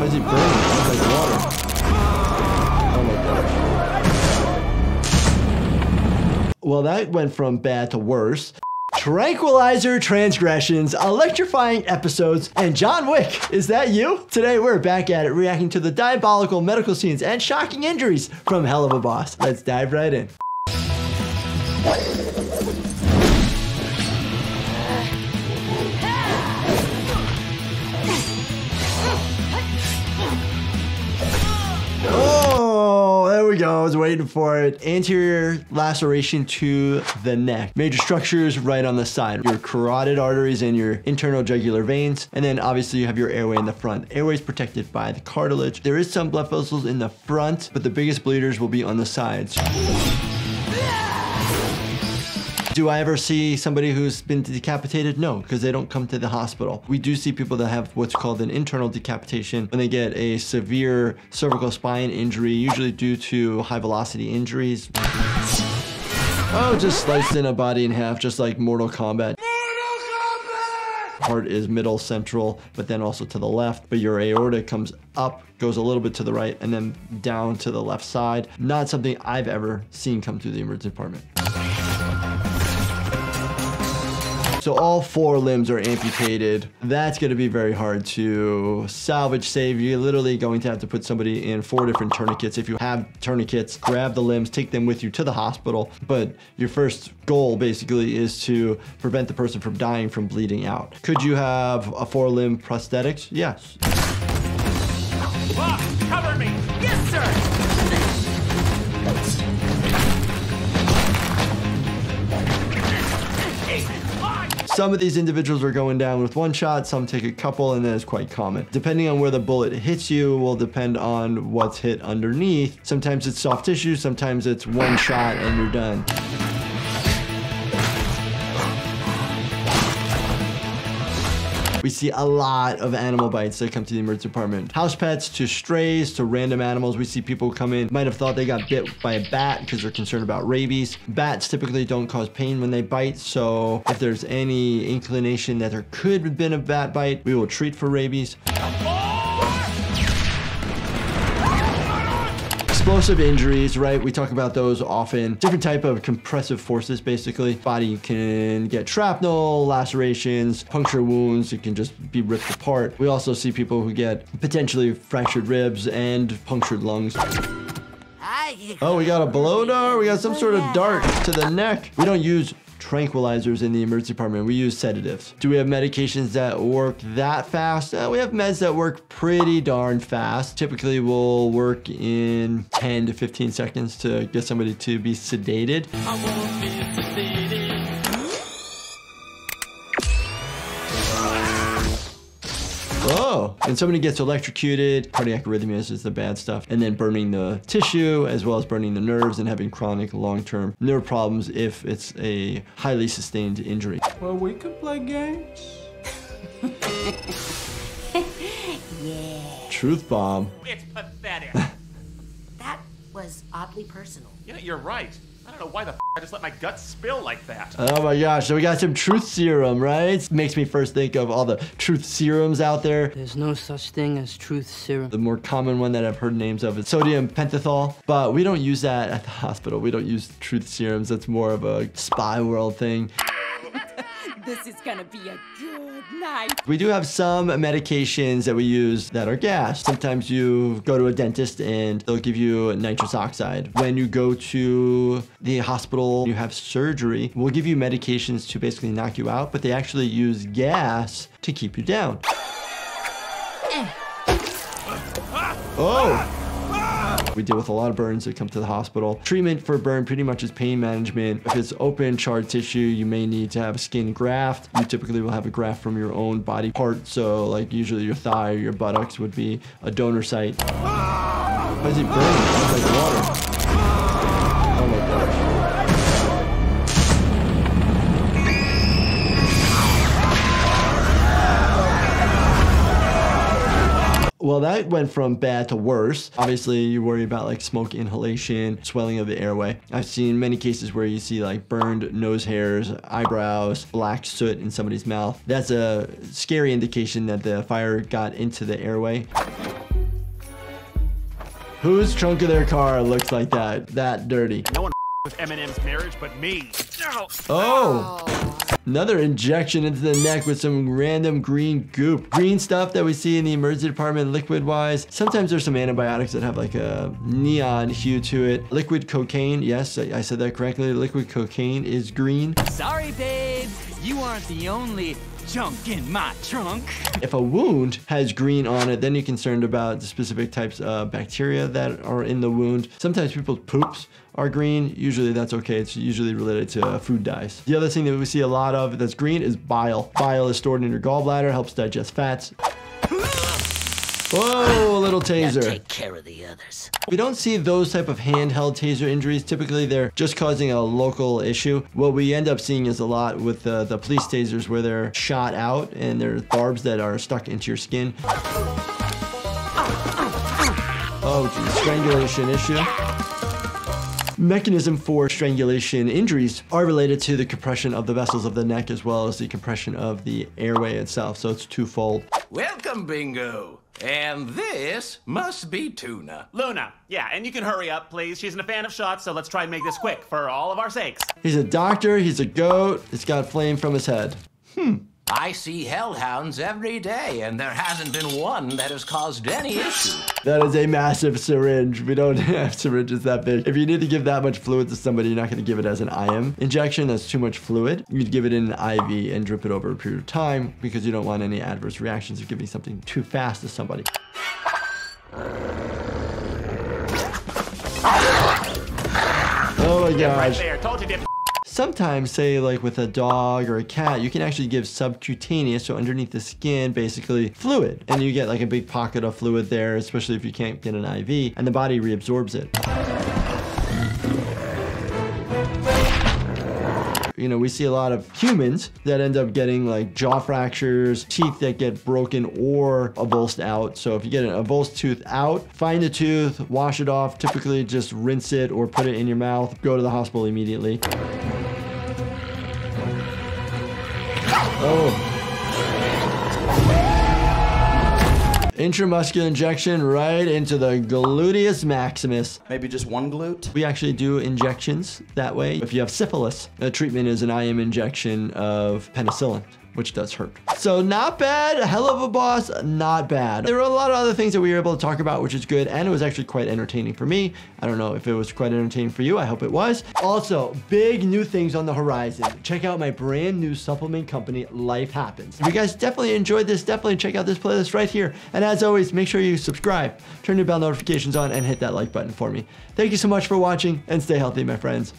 Why is he burning? It's like water. Oh my gosh. Well, that went from bad to worse. Tranquilizer transgressions, electrifying episodes, and John Wick. Is that you? Today we're back at it, reacting to the diabolical medical scenes and shocking injuries from Helluva Boss. Let's dive right in. Go. I was waiting for it. Anterior laceration to the neck. Major structures right on the side. Your carotid arteries and your internal jugular veins. And then obviously you have your airway in the front. Airway is protected by the cartilage. There is some blood vessels in the front, but the biggest bleeders will be on the sides. Do I ever see somebody who's been decapitated? No, because they don't come to the hospital. We do see people that have what's called an internal decapitation when they get a severe cervical spine injury, usually due to high velocity injuries. Oh, just sliced in a body in half, just like Mortal Kombat. Heart is middle central, but then also to the left. But your aorta comes up, goes a little bit to the right, and then down to the left side. Not something I've ever seen come through the emergency department. So all four limbs are amputated. That's going to be very hard to salvage, save. You're literally going to have to put somebody in four different tourniquets. If you have tourniquets, grab the limbs, take them with you to the hospital. But your first goal basically is to prevent the person from dying from bleeding out. Could you have a four limb prosthetics? Yes. Boss, cover me! Yes, sir! Some of these individuals are going down with one shot, some take a couple, and that is quite common. Depending on where the bullet hits you will depend on what's hit underneath. Sometimes it's soft tissue, sometimes it's one shot and you're done. We see a lot of animal bites that come to the emergency department. House pets to strays to random animals. We see people come in, might have thought they got bit by a bat because they're concerned about rabies. Bats typically don't cause pain when they bite, so if there's any inclination that there could have been a bat bite, we will treat for rabies. Explosive injuries, right? We talk about those often. Different type of compressive forces, basically. Body can get shrapnel, lacerations, puncture wounds. It can just be ripped apart. We also see people who get potentially fractured ribs and punctured lungs. Oh, we got a blow dart. We got some oh, sort of dart to the neck. We don't use tranquilizers in the emergency department. We use sedatives. Do we have medications that work that fast? Uh, we have meds that work pretty darn fast. Typically will work in 10 to 15 seconds to get somebody to be sedated. Oh, and somebody gets electrocuted, cardiac arrhythmias is the bad stuff, and then burning the tissue as well as burning the nerves and having chronic long-term nerve problems if it's a highly sustained injury. Well, we could play games. Yeah. Truth bomb. It's pathetic. That was oddly personal. yeah, you're right. I don't know why the f I just let my guts spill like that. Oh my gosh, so we got some truth serum, right? Makes me first think of all the truth serums out there. There's no such thing as truth serum. The more common one that I've heard names of is sodium pentothal, but we don't use that at the hospital. We don't use truth serums. That's more of a spy world thing. This is gonna be a good night. We do have some medications that we use that are gas. Sometimes you go to a dentist and they'll give you nitrous oxide. When you go to the hospital, you have surgery, we'll give you medications to basically knock you out, but they actually use gas to keep you down. Eh. Oh! We deal with a lot of burns that come to the hospital. Treatment for burn pretty much is pain management. If it's open, charred tissue, you may need to have a skin graft. You typically will have a graft from your own body part. So like usually your thigh or your buttocks would be a donor site. Ah! Why is it burning? Well, that went from bad to worse. Obviously, you worry about like smoke inhalation, swelling of the airway. I've seen many cases where you see like burned nose hairs, eyebrows, black soot in somebody's mouth. That's a scary indication that the fire got into the airway. Whose trunk of their car looks like that? That dirty. No one with M&M's marriage but me. No. Oh! oh. Another injection into the neck with some random green goop. Green stuff that we see in the emergency department liquid wise. Sometimes there's some antibiotics that have like a neon hue to it. Liquid cocaine, yes, I, I said that correctly. Liquid cocaine is green. Sorry, babe. You aren't the only junk in my trunk. If a wound has green on it, then you're concerned about the specific types of bacteria that are in the wound. Sometimes people's poops are green. Usually that's okay. It's usually related to uh, food dyes. The other thing that we see a lot of that's green is bile. Bile is stored in your gallbladder, helps digest fats. Whoa, a little taser. Now Take care of the others. We don't see those type of handheld taser injuries. Typically, they're just causing a local issue. What we end up seeing is a lot with the, the police tasers where they're shot out and there's barbs that are stuck into your skin. Oh, geez, strangulation issue. Mechanism for strangulation injuries are related to the compression of the vessels of the neck as well as the compression of the airway itself. So it's twofold. Welcome, Bingo. And this must be Tuna. Loona. Yeah, and you can hurry up, please. She's isn't a fan of shots, so let's try and make this quick for all of our sakes. He's a doctor, he's a goat, it's got flame from his head. Hmm. I see hellhounds every day, and there hasn't been one that has caused any issue. That is a massive syringe. We don't have syringes that big. If you need to give that much fluid to somebody, you're not going to give it as an IM injection. That's too much fluid. You'd give it in an IV and drip it over a period of time because you don't want any adverse reactions of giving something too fast to somebody. Oh my Right gosh. Sometimes, say like with a dog or a cat, you can actually give subcutaneous, so underneath the skin, basically fluid. And you get like a big pocket of fluid there, especially if you can't get an IV, and the body reabsorbs it. You know, we see a lot of humans that end up getting like jaw fractures, teeth that get broken or avulsed out. So if you get an avulsed tooth out, find the tooth, wash it off. Typically just rinse it or put it in your mouth. Go to the hospital immediately. Oh. Intramuscular injection right into the gluteus maximus. Maybe just one glute? We actually do injections that way. If you have syphilis, the treatment is an IM injection of penicillin, which does hurt. So not bad, Helluva Boss, not bad. There were a lot of other things that we were able to talk about, which is good, and it was actually quite entertaining for me. I don't know if it was quite entertaining for you, I hope it was. Also, big new things on the horizon. Check out my brand new supplement company, Life Happens. If you guys definitely enjoyed this, definitely check out this playlist right here. And as always, make sure you subscribe, turn your bell notifications on, and hit that like button for me. Thank you so much for watching, and stay healthy, my friends.